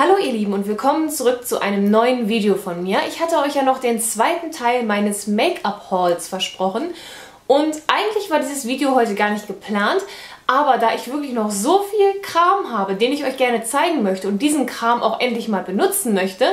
Hallo ihr Lieben und willkommen zurück zu einem neuen Video von mir. Ich hatte euch ja noch den zweiten Teil meines Make-up-Hauls versprochen und eigentlich war dieses Video heute gar nicht geplant, aber da ich wirklich noch so viel Kram habe, den ich euch gerne zeigen möchte und diesen Kram auch endlich mal benutzen möchte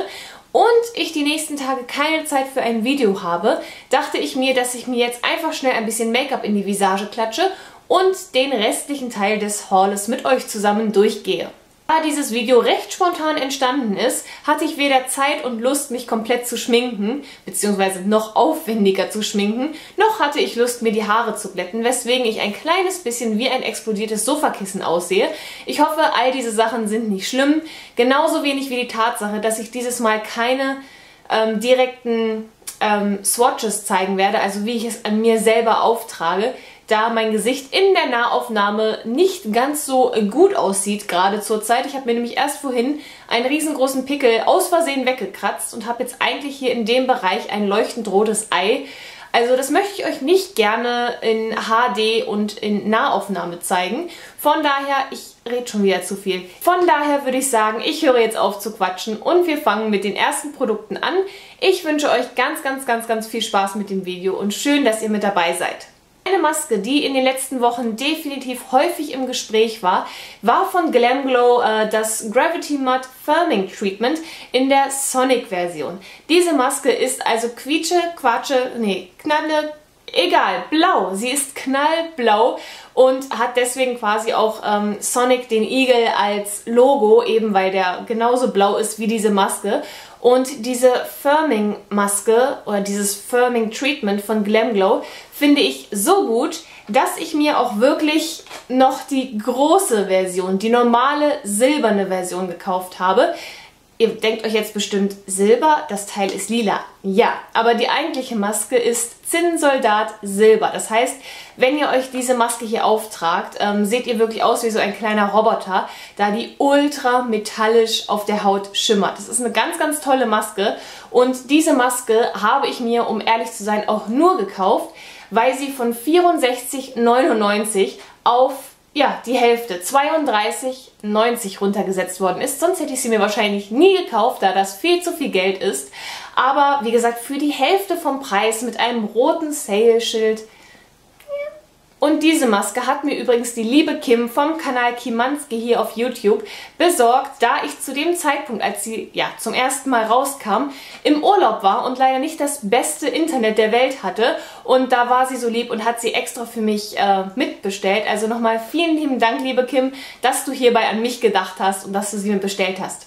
und ich die nächsten Tage keine Zeit für ein Video habe, dachte ich mir, dass ich mir jetzt einfach schnell ein bisschen Make-up in die Visage klatsche und den restlichen Teil des Haules mit euch zusammen durchgehe. Da dieses Video recht spontan entstanden ist, hatte ich weder Zeit und Lust, mich komplett zu schminken, beziehungsweise noch aufwendiger zu schminken, noch hatte ich Lust, mir die Haare zu glätten, weswegen ich ein kleines bisschen wie ein explodiertes Sofakissen aussehe. Ich hoffe, all diese Sachen sind nicht schlimm, genauso wenig wie die Tatsache, dass ich dieses Mal keine ähm, direkten ähm, Swatches zeigen werde, also wie ich es an mir selber auftrage da mein Gesicht in der Nahaufnahme nicht ganz so gut aussieht, gerade zur Zeit. Ich habe mir nämlich erst vorhin einen riesengroßen Pickel aus Versehen weggekratzt und habe jetzt eigentlich hier in dem Bereich ein leuchtend rotes Ei. Also das möchte ich euch nicht gerne in HD und in Nahaufnahme zeigen. Von daher, ich rede schon wieder zu viel. Von daher würde ich sagen, ich höre jetzt auf zu quatschen und wir fangen mit den ersten Produkten an. Ich wünsche euch ganz, ganz, ganz, ganz viel Spaß mit dem Video und schön, dass ihr mit dabei seid. Eine Maske, die in den letzten Wochen definitiv häufig im Gespräch war, war von Glamglow äh, das Gravity Mud Firming Treatment in der Sonic-Version. Diese Maske ist also quietsche, quatsche, nee, knalle, egal, blau. Sie ist knallblau und hat deswegen quasi auch ähm, Sonic den Igel als Logo, eben weil der genauso blau ist wie diese Maske. Und diese Firming-Maske oder dieses Firming-Treatment von Glamglow finde ich so gut, dass ich mir auch wirklich noch die große Version, die normale silberne Version gekauft habe. Ihr denkt euch jetzt bestimmt, Silber, das Teil ist lila. Ja, aber die eigentliche Maske ist Zinnsoldat Silber. Das heißt, wenn ihr euch diese Maske hier auftragt, ähm, seht ihr wirklich aus wie so ein kleiner Roboter, da die ultra metallisch auf der Haut schimmert. Das ist eine ganz, ganz tolle Maske und diese Maske habe ich mir, um ehrlich zu sein, auch nur gekauft, weil sie von 64,99 auf ja, die Hälfte, 32,90 runtergesetzt worden ist. Sonst hätte ich sie mir wahrscheinlich nie gekauft, da das viel zu viel Geld ist. Aber wie gesagt, für die Hälfte vom Preis mit einem roten Sale-Schild und diese Maske hat mir übrigens die liebe Kim vom Kanal Kimanski hier auf YouTube besorgt, da ich zu dem Zeitpunkt, als sie ja zum ersten Mal rauskam, im Urlaub war und leider nicht das beste Internet der Welt hatte. Und da war sie so lieb und hat sie extra für mich äh, mitbestellt. Also nochmal vielen lieben Dank, liebe Kim, dass du hierbei an mich gedacht hast und dass du sie mir bestellt hast.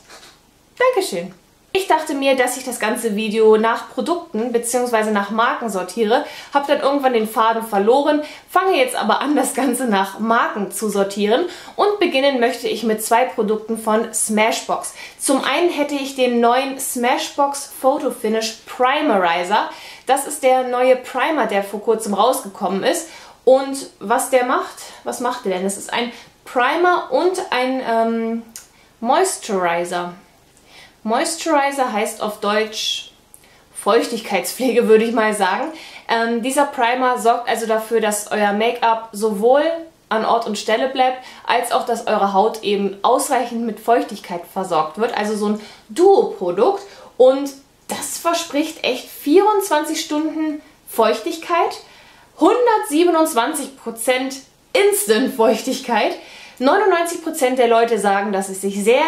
Dankeschön. Ich dachte mir, dass ich das ganze Video nach Produkten bzw. nach Marken sortiere, habe dann irgendwann den Faden verloren, fange jetzt aber an, das Ganze nach Marken zu sortieren und beginnen möchte ich mit zwei Produkten von Smashbox. Zum einen hätte ich den neuen Smashbox Photo Finish Primerizer. Das ist der neue Primer, der vor kurzem rausgekommen ist und was der macht, was macht der denn? Das ist ein Primer und ein ähm, Moisturizer. Moisturizer heißt auf Deutsch Feuchtigkeitspflege, würde ich mal sagen. Ähm, dieser Primer sorgt also dafür, dass euer Make-up sowohl an Ort und Stelle bleibt, als auch, dass eure Haut eben ausreichend mit Feuchtigkeit versorgt wird. Also so ein Duo-Produkt. Und das verspricht echt 24 Stunden Feuchtigkeit, 127% Instant-Feuchtigkeit. 99% der Leute sagen, dass es sich sehr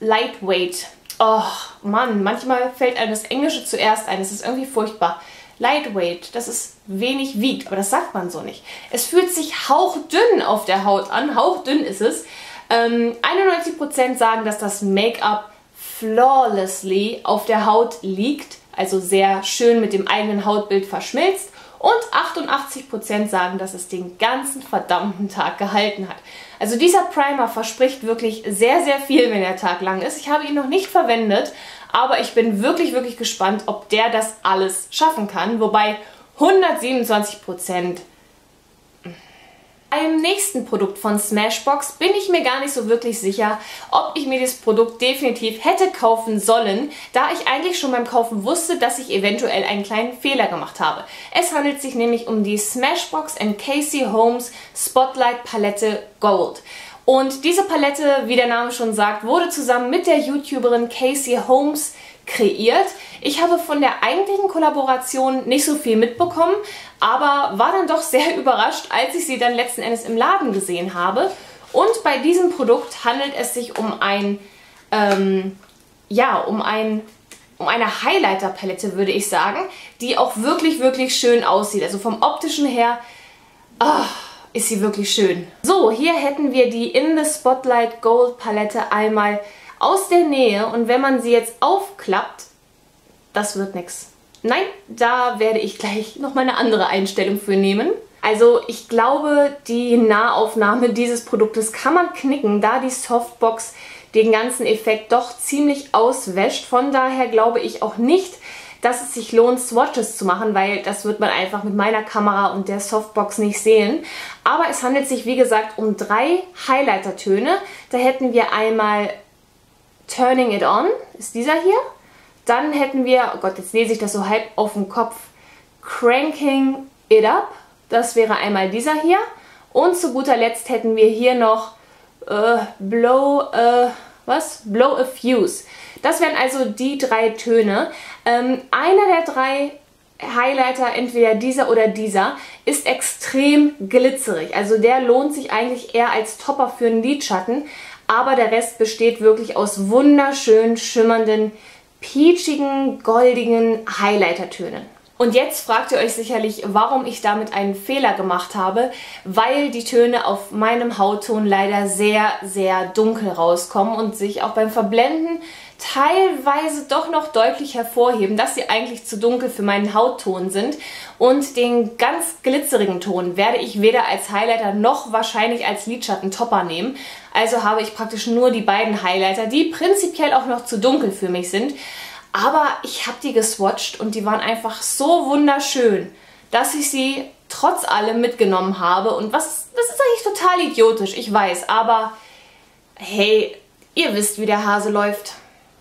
lightweight Oh, Mann, manchmal fällt einem das Englische zuerst ein. Es ist irgendwie furchtbar. Lightweight, das ist wenig wiegt, aber das sagt man so nicht. Es fühlt sich hauchdünn auf der Haut an, hauchdünn ist es. Ähm, 91% sagen, dass das Make-up flawlessly auf der Haut liegt, also sehr schön mit dem eigenen Hautbild verschmilzt. Und 88% sagen, dass es den ganzen verdammten Tag gehalten hat. Also dieser Primer verspricht wirklich sehr, sehr viel, wenn der Tag lang ist. Ich habe ihn noch nicht verwendet, aber ich bin wirklich, wirklich gespannt, ob der das alles schaffen kann. Wobei 127% Beim nächsten Produkt von Smashbox bin ich mir gar nicht so wirklich sicher, ob ich mir das Produkt definitiv hätte kaufen sollen, da ich eigentlich schon beim Kaufen wusste, dass ich eventuell einen kleinen Fehler gemacht habe. Es handelt sich nämlich um die Smashbox Casey Holmes Spotlight Palette Gold. Und diese Palette, wie der Name schon sagt, wurde zusammen mit der YouTuberin Casey Holmes kreiert. Ich habe von der eigentlichen Kollaboration nicht so viel mitbekommen, aber war dann doch sehr überrascht, als ich sie dann letzten Endes im Laden gesehen habe. Und bei diesem Produkt handelt es sich um ein, ähm, ja, um ein um eine Highlighter-Palette, würde ich sagen, die auch wirklich, wirklich schön aussieht. Also vom optischen her oh, ist sie wirklich schön. So, hier hätten wir die In the Spotlight Gold Palette einmal aus der Nähe und wenn man sie jetzt aufklappt, das wird nichts. Nein, da werde ich gleich nochmal eine andere Einstellung für nehmen. Also ich glaube, die Nahaufnahme dieses Produktes kann man knicken, da die Softbox den ganzen Effekt doch ziemlich auswäscht. Von daher glaube ich auch nicht, dass es sich lohnt, Swatches zu machen, weil das wird man einfach mit meiner Kamera und der Softbox nicht sehen. Aber es handelt sich, wie gesagt, um drei Highlighter-Töne. Da hätten wir einmal Turning It On, ist dieser hier. Dann hätten wir, oh Gott, jetzt lese ich das so halb auf dem Kopf, Cranking It Up, das wäre einmal dieser hier. Und zu guter Letzt hätten wir hier noch äh, Blow, äh, was? Blow a Fuse. Das wären also die drei Töne. Ähm, einer der drei Highlighter, entweder dieser oder dieser, ist extrem glitzerig. Also der lohnt sich eigentlich eher als Topper für einen Lidschatten aber der Rest besteht wirklich aus wunderschön schimmernden, peachigen, goldigen Highlighter-Tönen. Und jetzt fragt ihr euch sicherlich, warum ich damit einen Fehler gemacht habe, weil die Töne auf meinem Hautton leider sehr, sehr dunkel rauskommen und sich auch beim Verblenden teilweise doch noch deutlich hervorheben, dass sie eigentlich zu dunkel für meinen Hautton sind. Und den ganz glitzerigen Ton werde ich weder als Highlighter noch wahrscheinlich als Lidschatten-Topper nehmen. Also habe ich praktisch nur die beiden Highlighter, die prinzipiell auch noch zu dunkel für mich sind. Aber ich habe die geswatcht und die waren einfach so wunderschön, dass ich sie trotz allem mitgenommen habe. Und was, das ist eigentlich total idiotisch, ich weiß. Aber hey, ihr wisst, wie der Hase läuft.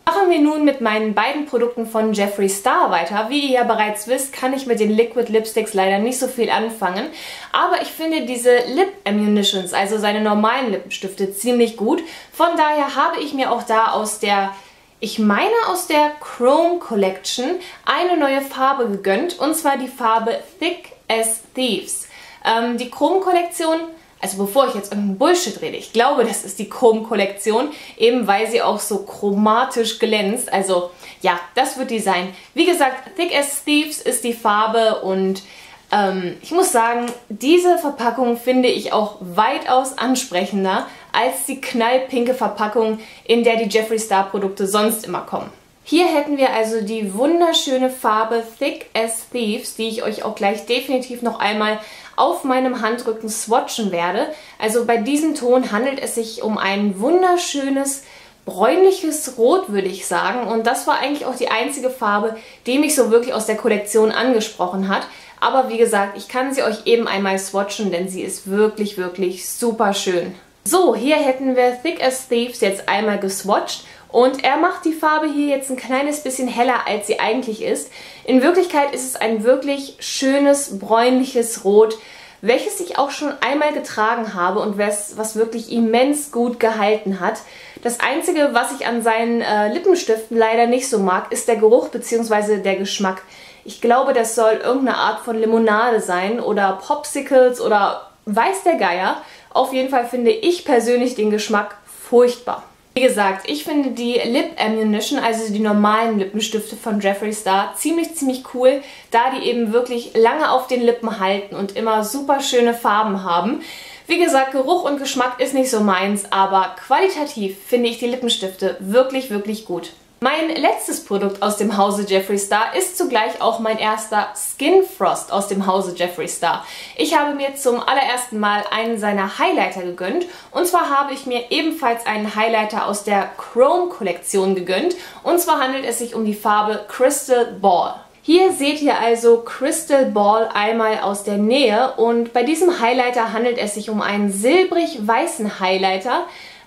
Machen wir nun mit meinen beiden Produkten von Jeffree Star weiter. Wie ihr ja bereits wisst, kann ich mit den Liquid Lipsticks leider nicht so viel anfangen. Aber ich finde diese Lip Ammunitions, also seine normalen Lippenstifte, ziemlich gut. Von daher habe ich mir auch da aus der ich meine aus der Chrome Collection eine neue Farbe gegönnt und zwar die Farbe Thick as Thieves. Ähm, die Chrome Kollektion also bevor ich jetzt irgendeinen Bullshit rede, ich glaube, das ist die Chrome-Kollektion, eben weil sie auch so chromatisch glänzt. Also ja, das wird die sein. Wie gesagt, Thick as Thieves ist die Farbe und ähm, ich muss sagen, diese Verpackung finde ich auch weitaus ansprechender als die knallpinke Verpackung, in der die Jeffree Star Produkte sonst immer kommen. Hier hätten wir also die wunderschöne Farbe Thick as Thieves, die ich euch auch gleich definitiv noch einmal auf meinem Handrücken swatchen werde. Also bei diesem Ton handelt es sich um ein wunderschönes bräunliches Rot, würde ich sagen. Und das war eigentlich auch die einzige Farbe, die mich so wirklich aus der Kollektion angesprochen hat. Aber wie gesagt, ich kann sie euch eben einmal swatchen, denn sie ist wirklich, wirklich super schön. So, hier hätten wir Thick as Thieves jetzt einmal geswatcht und er macht die Farbe hier jetzt ein kleines bisschen heller, als sie eigentlich ist. In Wirklichkeit ist es ein wirklich schönes, bräunliches Rot, welches ich auch schon einmal getragen habe und was, was wirklich immens gut gehalten hat. Das Einzige, was ich an seinen äh, Lippenstiften leider nicht so mag, ist der Geruch bzw. der Geschmack. Ich glaube, das soll irgendeine Art von Limonade sein oder Popsicles oder weiß der Geier. Auf jeden Fall finde ich persönlich den Geschmack furchtbar. Wie gesagt, ich finde die Lip Ammunition, also die normalen Lippenstifte von Jeffree Star, ziemlich, ziemlich cool, da die eben wirklich lange auf den Lippen halten und immer super schöne Farben haben. Wie gesagt, Geruch und Geschmack ist nicht so meins, aber qualitativ finde ich die Lippenstifte wirklich, wirklich gut. Mein letztes Produkt aus dem Hause Jeffree Star ist zugleich auch mein erster Skin Frost aus dem Hause Jeffree Star. Ich habe mir zum allerersten Mal einen seiner Highlighter gegönnt und zwar habe ich mir ebenfalls einen Highlighter aus der Chrome Kollektion gegönnt und zwar handelt es sich um die Farbe Crystal Ball. Hier seht ihr also Crystal Ball einmal aus der Nähe und bei diesem Highlighter handelt es sich um einen silbrig-weißen Highlighter,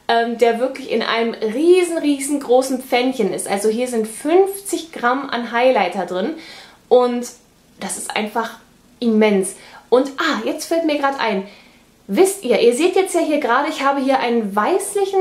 ähm, der wirklich in einem riesen, riesengroßen Pfännchen ist. Also hier sind 50 Gramm an Highlighter drin und das ist einfach immens. Und ah, jetzt fällt mir gerade ein, wisst ihr, ihr seht jetzt ja hier gerade, ich habe hier einen weißlichen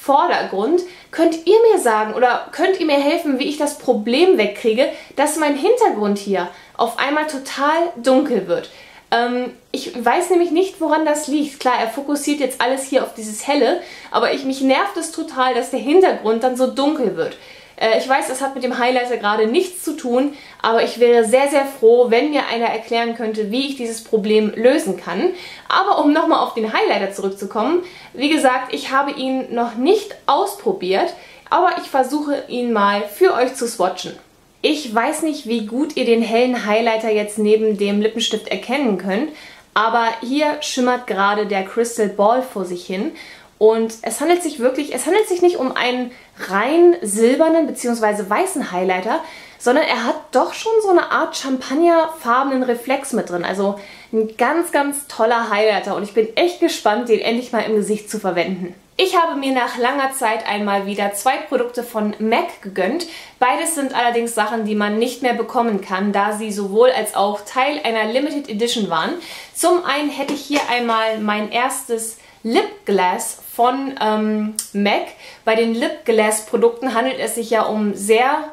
Vordergrund. Könnt ihr mir sagen oder könnt ihr mir helfen, wie ich das Problem wegkriege, dass mein Hintergrund hier auf einmal total dunkel wird? Ähm, ich weiß nämlich nicht, woran das liegt. Klar, er fokussiert jetzt alles hier auf dieses Helle, aber ich, mich nervt es total, dass der Hintergrund dann so dunkel wird. Äh, ich weiß, das hat mit dem Highlighter gerade nichts zu tun, aber ich wäre sehr, sehr froh, wenn mir einer erklären könnte, wie ich dieses Problem lösen kann. Aber um nochmal auf den Highlighter zurückzukommen, wie gesagt, ich habe ihn noch nicht ausprobiert, aber ich versuche ihn mal für euch zu swatchen. Ich weiß nicht, wie gut ihr den hellen Highlighter jetzt neben dem Lippenstift erkennen könnt, aber hier schimmert gerade der Crystal Ball vor sich hin und es handelt sich wirklich, es handelt sich nicht um einen rein silbernen bzw. weißen Highlighter, sondern er hat doch schon so eine Art champagnerfarbenen Reflex mit drin. Also ein ganz, ganz toller Highlighter und ich bin echt gespannt, den endlich mal im Gesicht zu verwenden. Ich habe mir nach langer Zeit einmal wieder zwei Produkte von MAC gegönnt. Beides sind allerdings Sachen, die man nicht mehr bekommen kann, da sie sowohl als auch Teil einer Limited Edition waren. Zum einen hätte ich hier einmal mein erstes Lip Glass von ähm, MAC. Bei den Lip Glass Produkten handelt es sich ja um sehr,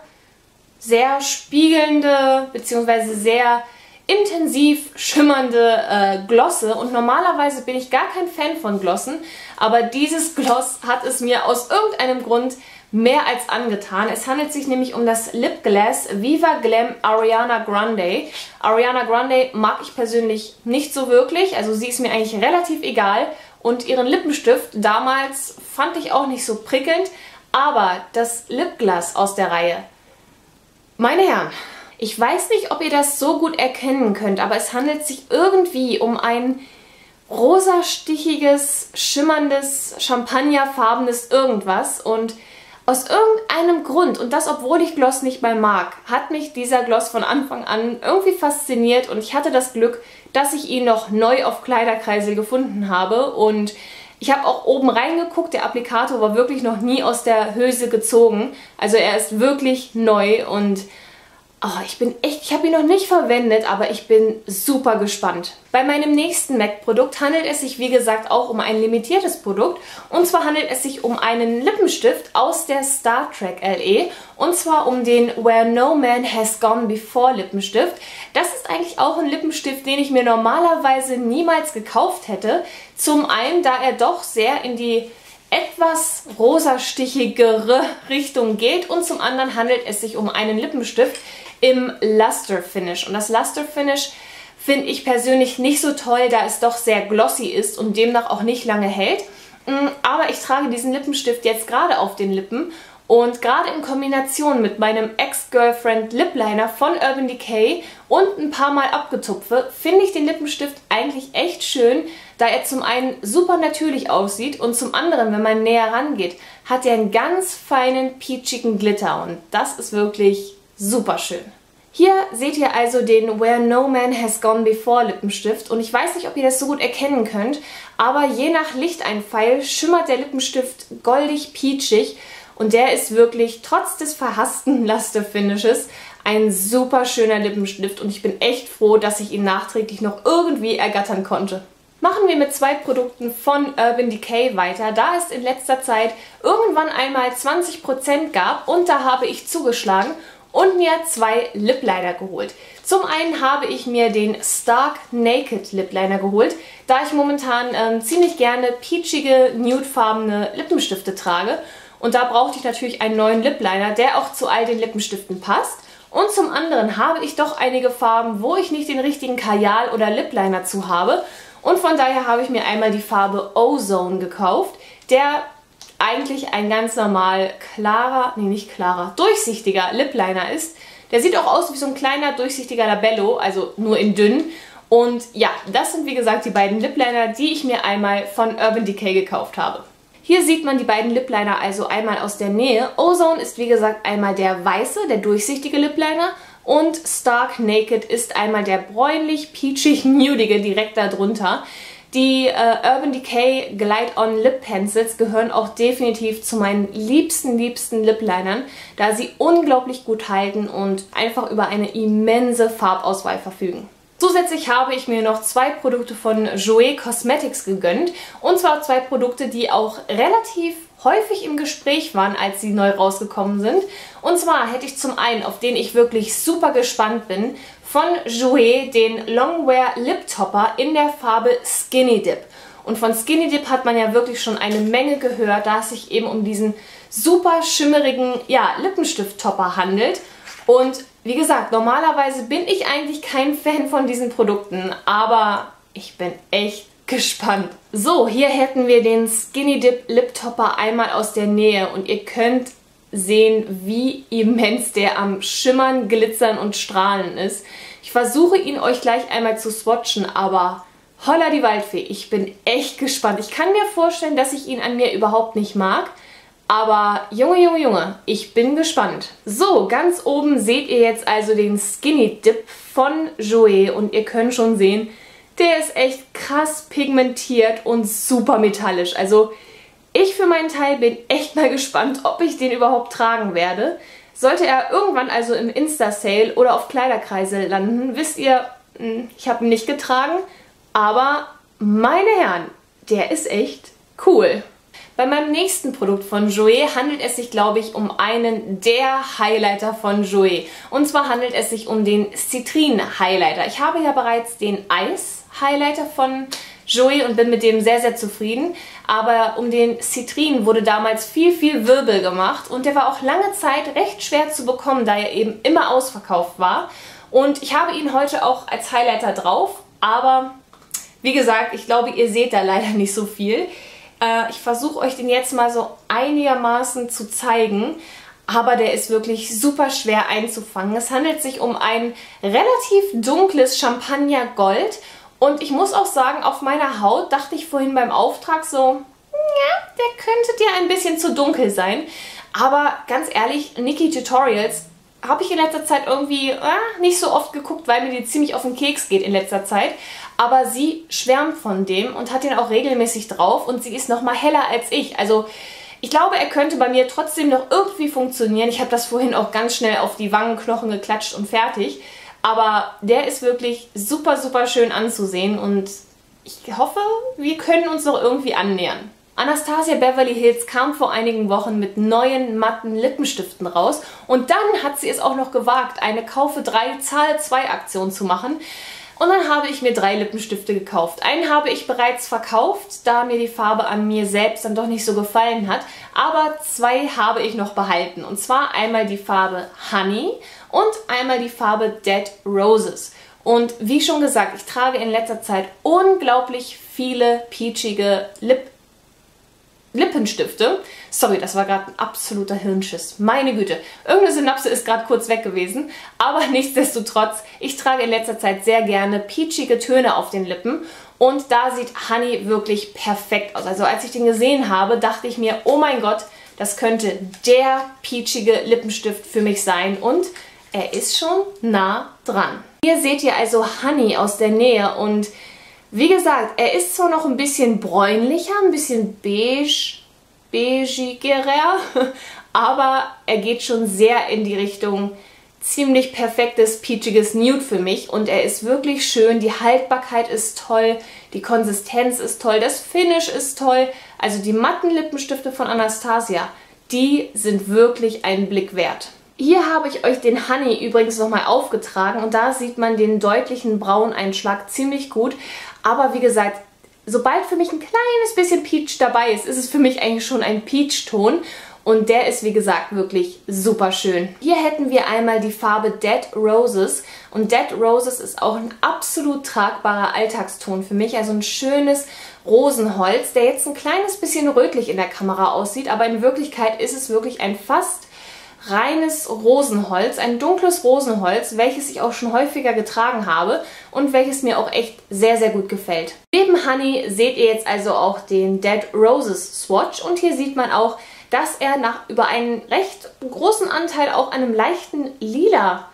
sehr spiegelnde bzw. sehr intensiv schimmernde äh, Glosse. Und normalerweise bin ich gar kein Fan von Glossen, aber dieses Gloss hat es mir aus irgendeinem Grund mehr als angetan. Es handelt sich nämlich um das Lip Glass Viva Glam Ariana Grande. Ariana Grande mag ich persönlich nicht so wirklich, also sie ist mir eigentlich relativ egal. Und ihren Lippenstift damals fand ich auch nicht so prickelnd, aber das Lipgloss aus der Reihe, meine Herren, ich weiß nicht, ob ihr das so gut erkennen könnt, aber es handelt sich irgendwie um ein rosastichiges, schimmerndes, champagnerfarbenes irgendwas. Und aus irgendeinem Grund, und das obwohl ich Gloss nicht mal mag, hat mich dieser Gloss von Anfang an irgendwie fasziniert. Und ich hatte das Glück, dass ich ihn noch neu auf Kleiderkreisel gefunden habe. Und ich habe auch oben reingeguckt, der Applikator war wirklich noch nie aus der Hülse gezogen. Also er ist wirklich neu. Und Oh, ich bin echt, ich habe ihn noch nicht verwendet, aber ich bin super gespannt. Bei meinem nächsten MAC-Produkt handelt es sich, wie gesagt, auch um ein limitiertes Produkt. Und zwar handelt es sich um einen Lippenstift aus der Star Trek LE. Und zwar um den Where No Man Has Gone Before Lippenstift. Das ist eigentlich auch ein Lippenstift, den ich mir normalerweise niemals gekauft hätte. Zum einen, da er doch sehr in die etwas rosastichigere Richtung geht und zum anderen handelt es sich um einen Lippenstift, im Luster Finish. Und das Luster Finish finde ich persönlich nicht so toll, da es doch sehr glossy ist und demnach auch nicht lange hält. Mm, aber ich trage diesen Lippenstift jetzt gerade auf den Lippen und gerade in Kombination mit meinem Ex-Girlfriend Lip Liner von Urban Decay und ein paar Mal abgetupfe, finde ich den Lippenstift eigentlich echt schön, da er zum einen super natürlich aussieht und zum anderen, wenn man näher rangeht, hat er einen ganz feinen, peachigen Glitter und das ist wirklich Super schön. Hier seht ihr also den Where No Man Has Gone Before Lippenstift. Und ich weiß nicht, ob ihr das so gut erkennen könnt, aber je nach Lichteinfall schimmert der Lippenstift goldig peachig. Und der ist wirklich trotz des verhassten Luster-Finishes ein super schöner Lippenstift. Und ich bin echt froh, dass ich ihn nachträglich noch irgendwie ergattern konnte. Machen wir mit zwei Produkten von Urban Decay weiter, da es in letzter Zeit irgendwann einmal 20% gab und da habe ich zugeschlagen und mir zwei Lip Liner geholt. Zum einen habe ich mir den Stark Naked Lip Liner geholt, da ich momentan ähm, ziemlich gerne peachige, nudefarbene Lippenstifte trage. Und da brauchte ich natürlich einen neuen Lip Liner, der auch zu all den Lippenstiften passt. Und zum anderen habe ich doch einige Farben, wo ich nicht den richtigen Kajal oder Lip Liner zu habe. Und von daher habe ich mir einmal die Farbe Ozone gekauft, der eigentlich ein ganz normal klarer, nee nicht klarer, durchsichtiger Lip Liner ist. Der sieht auch aus wie so ein kleiner durchsichtiger Labello, also nur in dünn. Und ja, das sind wie gesagt die beiden Lip Liner, die ich mir einmal von Urban Decay gekauft habe. Hier sieht man die beiden Lip Liner also einmal aus der Nähe. Ozone ist wie gesagt einmal der weiße, der durchsichtige Lip Liner und Stark Naked ist einmal der bräunlich-peachig-nudige direkt darunter. Die äh, Urban Decay Glide On Lip Pencils gehören auch definitiv zu meinen liebsten, liebsten Lip Linern, da sie unglaublich gut halten und einfach über eine immense Farbauswahl verfügen. Zusätzlich habe ich mir noch zwei Produkte von Jouer Cosmetics gegönnt. Und zwar zwei Produkte, die auch relativ häufig im Gespräch waren, als sie neu rausgekommen sind. Und zwar hätte ich zum einen, auf den ich wirklich super gespannt bin, von Jouer den Longwear Lip Topper in der Farbe Skinny Dip. Und von Skinny Dip hat man ja wirklich schon eine Menge gehört, da es sich eben um diesen super schimmerigen ja, Lippenstift-Topper handelt. Und wie gesagt, normalerweise bin ich eigentlich kein Fan von diesen Produkten, aber ich bin echt gespannt. So, hier hätten wir den Skinny Dip Lip Topper einmal aus der Nähe und ihr könnt sehen, wie immens der am Schimmern, Glitzern und Strahlen ist. Ich versuche ihn euch gleich einmal zu swatchen, aber holla die Waldfee, ich bin echt gespannt. Ich kann mir vorstellen, dass ich ihn an mir überhaupt nicht mag, aber Junge, Junge, Junge, ich bin gespannt. So, ganz oben seht ihr jetzt also den Skinny Dip von Jouer und ihr könnt schon sehen, der ist echt krass pigmentiert und super metallisch. Also ich für meinen Teil bin echt mal gespannt, ob ich den überhaupt tragen werde. Sollte er irgendwann also im Insta-Sale oder auf Kleiderkreise landen, wisst ihr, hm, ich habe ihn nicht getragen, aber meine Herren, der ist echt cool. Bei meinem nächsten Produkt von Jouer handelt es sich, glaube ich, um einen der Highlighter von Jouer. Und zwar handelt es sich um den Citrin Highlighter. Ich habe ja bereits den Eis Highlighter von Jouer und bin mit dem sehr, sehr zufrieden. Aber um den Citrin wurde damals viel, viel Wirbel gemacht und der war auch lange Zeit recht schwer zu bekommen, da er eben immer ausverkauft war. Und ich habe ihn heute auch als Highlighter drauf, aber wie gesagt, ich glaube, ihr seht da leider nicht so viel. Äh, ich versuche euch den jetzt mal so einigermaßen zu zeigen, aber der ist wirklich super schwer einzufangen. Es handelt sich um ein relativ dunkles Champagnergold und ich muss auch sagen, auf meiner Haut dachte ich vorhin beim Auftrag so, ja, der könnte dir ein bisschen zu dunkel sein. Aber ganz ehrlich, Nikki Tutorials habe ich in letzter Zeit irgendwie äh, nicht so oft geguckt, weil mir die ziemlich auf den Keks geht in letzter Zeit. Aber sie schwärmt von dem und hat den auch regelmäßig drauf und sie ist nochmal heller als ich. Also ich glaube, er könnte bei mir trotzdem noch irgendwie funktionieren. Ich habe das vorhin auch ganz schnell auf die Wangenknochen geklatscht und fertig. Aber der ist wirklich super, super schön anzusehen und ich hoffe, wir können uns noch irgendwie annähern. Anastasia Beverly Hills kam vor einigen Wochen mit neuen matten Lippenstiften raus und dann hat sie es auch noch gewagt, eine Kaufe 3 Zahl 2 Aktion zu machen. Und dann habe ich mir drei Lippenstifte gekauft. Einen habe ich bereits verkauft, da mir die Farbe an mir selbst dann doch nicht so gefallen hat. Aber zwei habe ich noch behalten. Und zwar einmal die Farbe Honey und einmal die Farbe Dead Roses. Und wie schon gesagt, ich trage in letzter Zeit unglaublich viele peachige Lip Lippenstifte. Sorry, das war gerade ein absoluter Hirnschiss. Meine Güte. Irgendeine Synapse ist gerade kurz weg gewesen. Aber nichtsdestotrotz, ich trage in letzter Zeit sehr gerne peachige Töne auf den Lippen. Und da sieht Honey wirklich perfekt aus. Also als ich den gesehen habe, dachte ich mir, oh mein Gott, das könnte der peachige Lippenstift für mich sein. Und er ist schon nah dran. Hier seht ihr also Honey aus der Nähe und wie gesagt, er ist zwar noch ein bisschen bräunlicher, ein bisschen beige, beigigerer, aber er geht schon sehr in die Richtung ziemlich perfektes, peachiges Nude für mich und er ist wirklich schön, die Haltbarkeit ist toll, die Konsistenz ist toll, das Finish ist toll, also die matten Lippenstifte von Anastasia, die sind wirklich einen Blick wert. Hier habe ich euch den Honey übrigens nochmal aufgetragen und da sieht man den deutlichen Brauneinschlag ziemlich gut. Aber wie gesagt, sobald für mich ein kleines bisschen Peach dabei ist, ist es für mich eigentlich schon ein Peach-Ton. Und der ist, wie gesagt, wirklich super schön. Hier hätten wir einmal die Farbe Dead Roses. Und Dead Roses ist auch ein absolut tragbarer Alltagston für mich. Also ein schönes Rosenholz, der jetzt ein kleines bisschen rötlich in der Kamera aussieht. Aber in Wirklichkeit ist es wirklich ein fast reines Rosenholz, ein dunkles Rosenholz, welches ich auch schon häufiger getragen habe und welches mir auch echt sehr, sehr gut gefällt. Neben Honey seht ihr jetzt also auch den Dead Roses Swatch und hier sieht man auch, dass er nach über einen recht großen Anteil auch einem leichten lila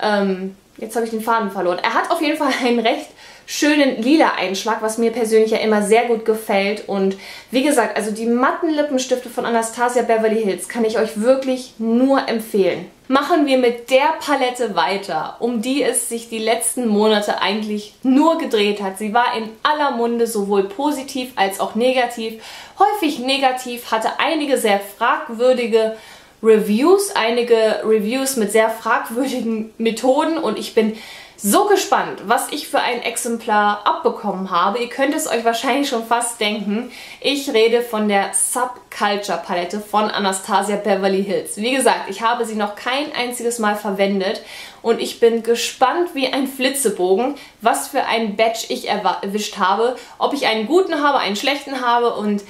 Ähm, jetzt habe ich den Faden verloren. Er hat auf jeden Fall einen recht schönen lila Einschlag, was mir persönlich ja immer sehr gut gefällt. Und wie gesagt, also die matten Lippenstifte von Anastasia Beverly Hills kann ich euch wirklich nur empfehlen. Machen wir mit der Palette weiter, um die es sich die letzten Monate eigentlich nur gedreht hat. Sie war in aller Munde, sowohl positiv als auch negativ. Häufig negativ, hatte einige sehr fragwürdige Reviews, einige Reviews mit sehr fragwürdigen Methoden und ich bin so gespannt, was ich für ein Exemplar abbekommen habe. Ihr könnt es euch wahrscheinlich schon fast denken. Ich rede von der Subculture Palette von Anastasia Beverly Hills. Wie gesagt, ich habe sie noch kein einziges Mal verwendet und ich bin gespannt wie ein Flitzebogen, was für ein Batch ich erwischt habe. Ob ich einen guten habe, einen schlechten habe und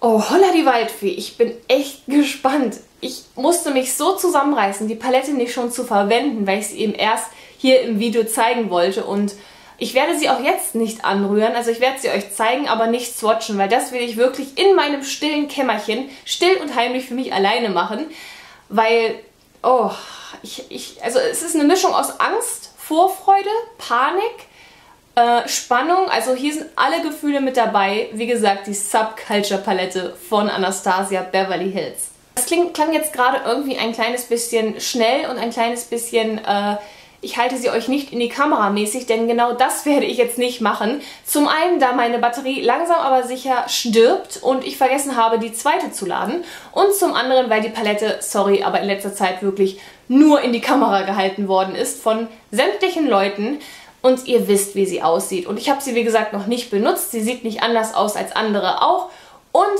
oh, holla die Waldfee, ich bin echt gespannt. Ich musste mich so zusammenreißen, die Palette nicht schon zu verwenden, weil ich sie eben erst hier im Video zeigen wollte. Und ich werde sie auch jetzt nicht anrühren, also ich werde sie euch zeigen, aber nicht swatchen, weil das will ich wirklich in meinem stillen Kämmerchen, still und heimlich für mich alleine machen, weil, oh, ich, ich, also es ist eine Mischung aus Angst, Vorfreude, Panik, äh, Spannung, also hier sind alle Gefühle mit dabei, wie gesagt, die Subculture Palette von Anastasia Beverly Hills. Das klingt, klang jetzt gerade irgendwie ein kleines bisschen schnell und ein kleines bisschen... Äh, ich halte sie euch nicht in die Kamera mäßig, denn genau das werde ich jetzt nicht machen. Zum einen, da meine Batterie langsam aber sicher stirbt und ich vergessen habe, die zweite zu laden. Und zum anderen, weil die Palette, sorry, aber in letzter Zeit wirklich nur in die Kamera gehalten worden ist von sämtlichen Leuten. Und ihr wisst, wie sie aussieht. Und ich habe sie, wie gesagt, noch nicht benutzt. Sie sieht nicht anders aus als andere auch. Und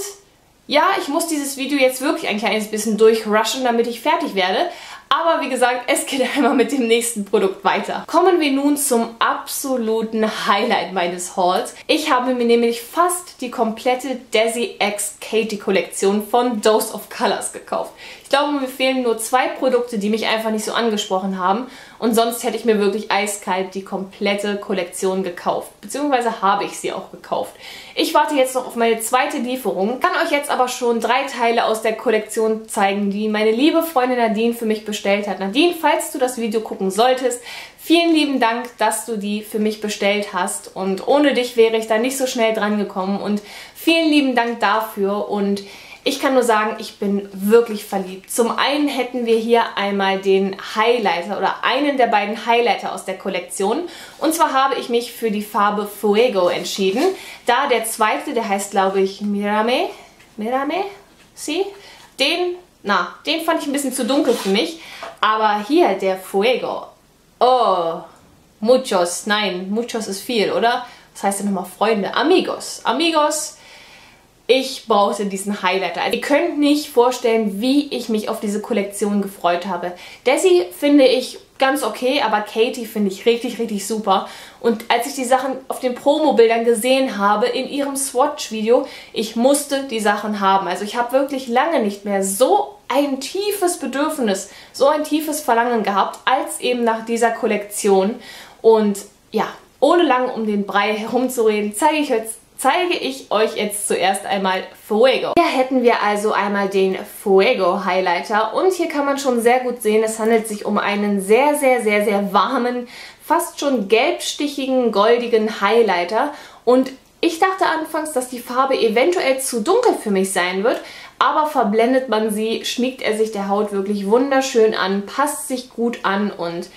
ja, ich muss dieses Video jetzt wirklich ein kleines bisschen durchrushen, damit ich fertig werde. Aber wie gesagt, es geht einmal mit dem nächsten Produkt weiter. Kommen wir nun zum absoluten Highlight meines Hauls. Ich habe mir nämlich fast die komplette Desi X Katie Kollektion von Dose of Colors gekauft. Ich glaube, mir fehlen nur zwei Produkte, die mich einfach nicht so angesprochen haben. Und sonst hätte ich mir wirklich eiskalt die komplette Kollektion gekauft. Beziehungsweise habe ich sie auch gekauft. Ich warte jetzt noch auf meine zweite Lieferung. Kann euch jetzt aber schon drei Teile aus der Kollektion zeigen, die meine liebe Freundin Nadine für mich bestellt hat. Nadine, falls du das Video gucken solltest, vielen lieben Dank, dass du die für mich bestellt hast. Und ohne dich wäre ich da nicht so schnell dran gekommen. Und vielen lieben Dank dafür. Und ich kann nur sagen, ich bin wirklich verliebt. Zum einen hätten wir hier einmal den Highlighter oder einen der beiden Highlighter aus der Kollektion. Und zwar habe ich mich für die Farbe Fuego entschieden. Da der zweite, der heißt glaube ich Mirame, Mirame, sie, den, na, den fand ich ein bisschen zu dunkel für mich. Aber hier der Fuego, oh, muchos, nein, muchos ist viel, oder? Was heißt denn nochmal Freunde? Amigos, Amigos, ich brauchte diesen Highlighter. Also ihr könnt nicht vorstellen, wie ich mich auf diese Kollektion gefreut habe. Desi finde ich ganz okay, aber Katie finde ich richtig, richtig super. Und als ich die Sachen auf den Promo-Bildern gesehen habe, in ihrem Swatch-Video, ich musste die Sachen haben. Also ich habe wirklich lange nicht mehr so ein tiefes Bedürfnis, so ein tiefes Verlangen gehabt, als eben nach dieser Kollektion. Und ja, ohne lange um den Brei herumzureden, zeige ich jetzt zeige ich euch jetzt zuerst einmal Fuego. Hier hätten wir also einmal den Fuego Highlighter. Und hier kann man schon sehr gut sehen, es handelt sich um einen sehr, sehr, sehr, sehr warmen, fast schon gelbstichigen, goldigen Highlighter. Und ich dachte anfangs, dass die Farbe eventuell zu dunkel für mich sein wird, aber verblendet man sie, schmiegt er sich der Haut wirklich wunderschön an, passt sich gut an und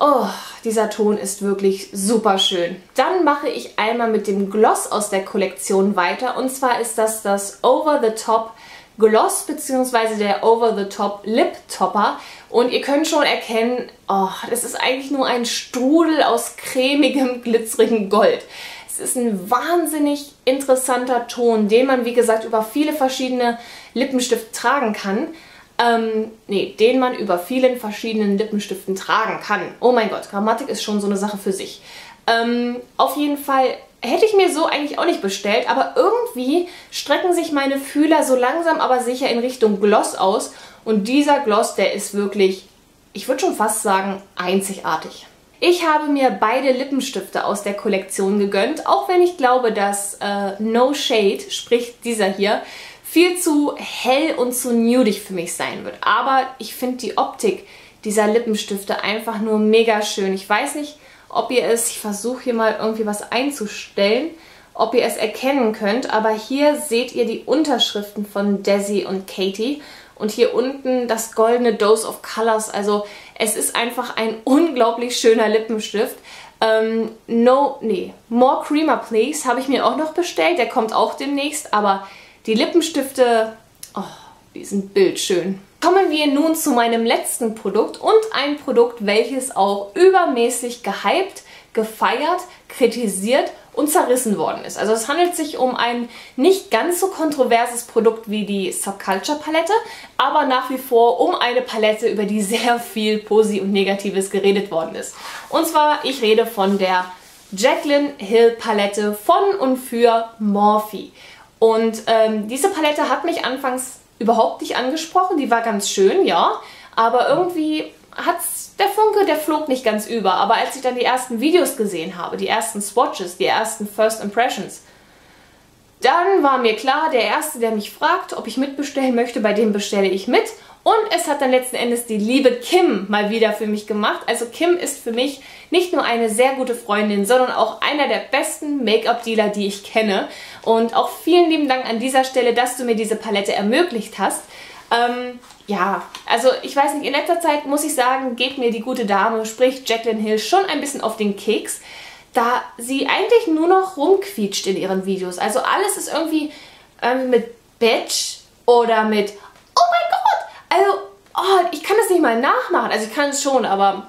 Oh, dieser Ton ist wirklich super schön. Dann mache ich einmal mit dem Gloss aus der Kollektion weiter. Und zwar ist das das Over the Top Gloss bzw. der Over the Top Lip Topper. Und ihr könnt schon erkennen, oh, das ist eigentlich nur ein Strudel aus cremigem, glitzerigem Gold. Es ist ein wahnsinnig interessanter Ton, den man wie gesagt über viele verschiedene Lippenstifte tragen kann ähm, nee, den man über vielen verschiedenen Lippenstiften tragen kann. Oh mein Gott, Grammatik ist schon so eine Sache für sich. Ähm, auf jeden Fall hätte ich mir so eigentlich auch nicht bestellt, aber irgendwie strecken sich meine Fühler so langsam aber sicher in Richtung Gloss aus und dieser Gloss, der ist wirklich, ich würde schon fast sagen, einzigartig. Ich habe mir beide Lippenstifte aus der Kollektion gegönnt, auch wenn ich glaube, dass äh, No Shade, sprich dieser hier, viel zu hell und zu nudig für mich sein wird. Aber ich finde die Optik, dieser Lippenstifte einfach nur mega schön. Ich weiß nicht, ob ihr es, ich versuche hier mal irgendwie was einzustellen, ob ihr es erkennen könnt, aber hier seht ihr die Unterschriften von Desi und Katie und hier unten das goldene Dose of Colors. Also es ist einfach ein unglaublich schöner Lippenstift. Ähm, no, nee, More Creamer Please habe ich mir auch noch bestellt. Der kommt auch demnächst, aber die Lippenstifte, oh, die sind bildschön. Kommen wir nun zu meinem letzten Produkt und ein Produkt, welches auch übermäßig gehypt, gefeiert, kritisiert und zerrissen worden ist. Also es handelt sich um ein nicht ganz so kontroverses Produkt wie die Subculture Palette, aber nach wie vor um eine Palette, über die sehr viel Posi und Negatives geredet worden ist. Und zwar, ich rede von der Jacqueline Hill Palette von und für Morphe. Und ähm, diese Palette hat mich anfangs überhaupt nicht angesprochen. Die war ganz schön, ja. Aber irgendwie hat's der Funke, der flog nicht ganz über. Aber als ich dann die ersten Videos gesehen habe, die ersten Swatches, die ersten First Impressions, dann war mir klar, der Erste, der mich fragt, ob ich mitbestellen möchte, bei dem bestelle ich mit. Und es hat dann letzten Endes die liebe Kim mal wieder für mich gemacht. Also Kim ist für mich nicht nur eine sehr gute Freundin, sondern auch einer der besten Make-up-Dealer, die ich kenne. Und auch vielen lieben Dank an dieser Stelle, dass du mir diese Palette ermöglicht hast. Ähm, ja, also ich weiß nicht, in letzter Zeit muss ich sagen, geht mir die gute Dame, sprich Jacqueline Hill, schon ein bisschen auf den Keks, da sie eigentlich nur noch rumquietscht in ihren Videos. Also alles ist irgendwie ähm, mit Bitch oder mit Oh mein Gott! Also, oh, ich kann das nicht mal nachmachen. Also ich kann es schon, aber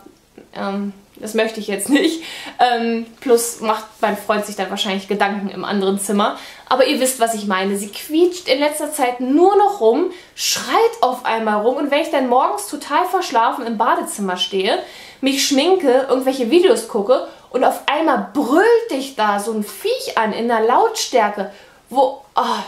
ähm, das möchte ich jetzt nicht. Ähm, plus macht mein Freund sich dann wahrscheinlich Gedanken im anderen Zimmer. Aber ihr wisst, was ich meine. Sie quietscht in letzter Zeit nur noch rum, schreit auf einmal rum und wenn ich dann morgens total verschlafen im Badezimmer stehe, mich schminke, irgendwelche Videos gucke und auf einmal brüllt dich da so ein Viech an in der Lautstärke, wo... Oh,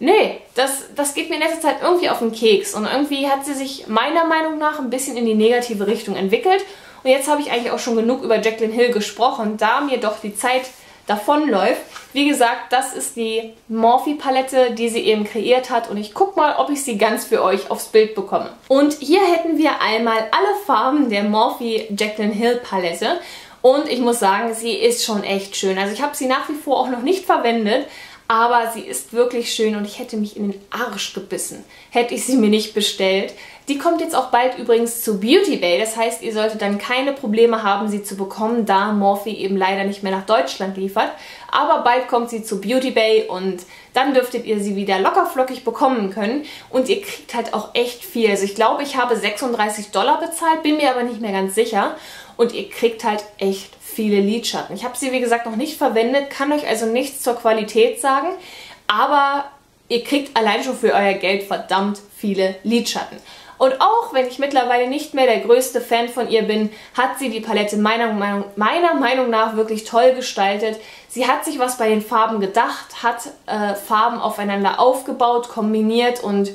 Nee, das, das geht mir in letzter Zeit irgendwie auf den Keks und irgendwie hat sie sich meiner Meinung nach ein bisschen in die negative Richtung entwickelt und jetzt habe ich eigentlich auch schon genug über Jacqueline Hill gesprochen, da mir doch die Zeit davonläuft. Wie gesagt, das ist die Morphe-Palette, die sie eben kreiert hat und ich gucke mal, ob ich sie ganz für euch aufs Bild bekomme. Und hier hätten wir einmal alle Farben der Morphe Jacqueline Hill Palette und ich muss sagen, sie ist schon echt schön. Also ich habe sie nach wie vor auch noch nicht verwendet, aber sie ist wirklich schön und ich hätte mich in den Arsch gebissen, hätte ich sie mir nicht bestellt. Die kommt jetzt auch bald übrigens zu Beauty Bay, das heißt, ihr solltet dann keine Probleme haben, sie zu bekommen, da Morphe eben leider nicht mehr nach Deutschland liefert. Aber bald kommt sie zu Beauty Bay und dann dürftet ihr sie wieder lockerflockig bekommen können und ihr kriegt halt auch echt viel. Also ich glaube, ich habe 36 Dollar bezahlt, bin mir aber nicht mehr ganz sicher und ihr kriegt halt echt viele Lidschatten. Ich habe sie, wie gesagt, noch nicht verwendet, kann euch also nichts zur Qualität sagen, aber ihr kriegt allein schon für euer Geld verdammt viele Lidschatten. Und auch wenn ich mittlerweile nicht mehr der größte Fan von ihr bin, hat sie die Palette meiner Meinung, meiner Meinung nach wirklich toll gestaltet. Sie hat sich was bei den Farben gedacht, hat äh, Farben aufeinander aufgebaut, kombiniert und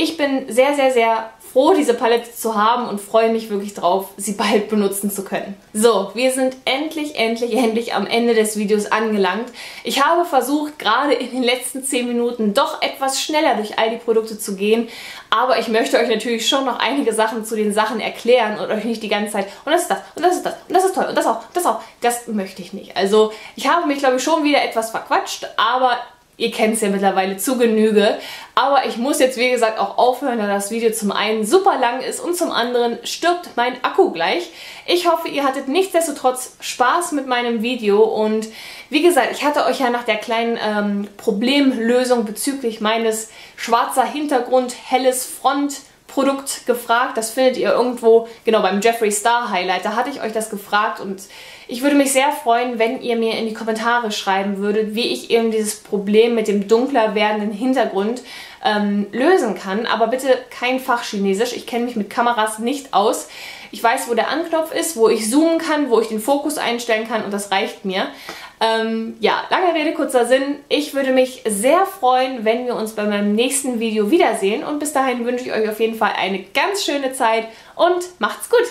ich bin sehr, sehr, sehr froh, diese Palette zu haben und freue mich wirklich drauf, sie bald benutzen zu können. So, wir sind endlich, endlich, endlich am Ende des Videos angelangt. Ich habe versucht, gerade in den letzten 10 Minuten doch etwas schneller durch all die Produkte zu gehen, aber ich möchte euch natürlich schon noch einige Sachen zu den Sachen erklären und euch nicht die ganze Zeit und das ist das und das ist das und das ist toll und das auch, das auch. Das möchte ich nicht. Also ich habe mich, glaube ich, schon wieder etwas verquatscht, aber Ihr kennt es ja mittlerweile zu Genüge. Aber ich muss jetzt, wie gesagt, auch aufhören, da das Video zum einen super lang ist und zum anderen stirbt mein Akku gleich. Ich hoffe, ihr hattet nichtsdestotrotz Spaß mit meinem Video und wie gesagt, ich hatte euch ja nach der kleinen ähm, Problemlösung bezüglich meines schwarzer Hintergrund, helles Front Produkt gefragt. Das findet ihr irgendwo, genau, beim Jeffree Star Highlight. Da hatte ich euch das gefragt und ich würde mich sehr freuen, wenn ihr mir in die Kommentare schreiben würdet, wie ich eben dieses Problem mit dem dunkler werdenden Hintergrund ähm, lösen kann. Aber bitte kein Fachchinesisch. Ich kenne mich mit Kameras nicht aus. Ich weiß, wo der Anknopf ist, wo ich zoomen kann, wo ich den Fokus einstellen kann und das reicht mir. Ähm, ja, lange Rede, kurzer Sinn. Ich würde mich sehr freuen, wenn wir uns bei meinem nächsten Video wiedersehen. Und bis dahin wünsche ich euch auf jeden Fall eine ganz schöne Zeit und macht's gut!